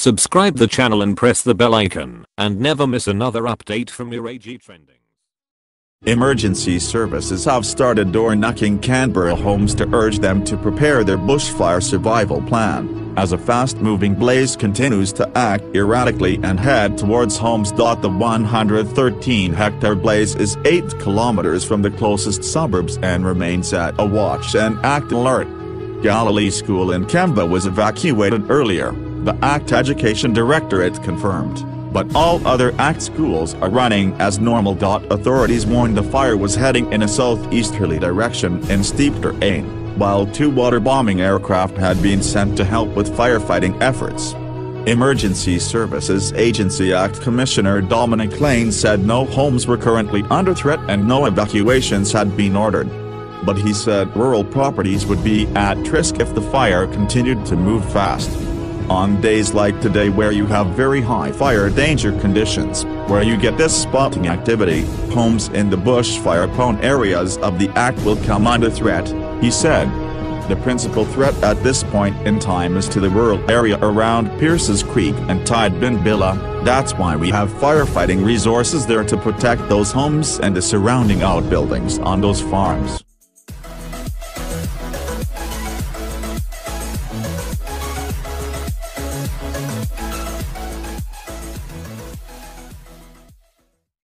Subscribe the channel and press the bell icon and never miss another update from AG Trending. Emergency services have started door-knocking Canberra homes to urge them to prepare their bushfire survival plan, as a fast-moving blaze continues to act erratically and head towards homes. The 113-hectare blaze is 8 kilometers from the closest suburbs and remains at a watch and act alert. Galilee School in Kambah was evacuated earlier, the ACT Education Directorate confirmed but all other ACT schools are running as normal. Authorities warned the fire was heading in a southeasterly direction in steep terrain, while two water-bombing aircraft had been sent to help with firefighting efforts. Emergency Services Agency ACT Commissioner Dominic Lane said no homes were currently under threat and no evacuations had been ordered. But he said rural properties would be at risk if the fire continued to move fast. On days like today where you have very high fire danger conditions, where you get this spotting activity, homes in the bushfire-prone areas of the ACT will come under threat, he said. The principal threat at this point in time is to the rural area around Pierces Creek and Tidbinbilla, that's why we have firefighting resources there to protect those homes and the surrounding outbuildings on those farms.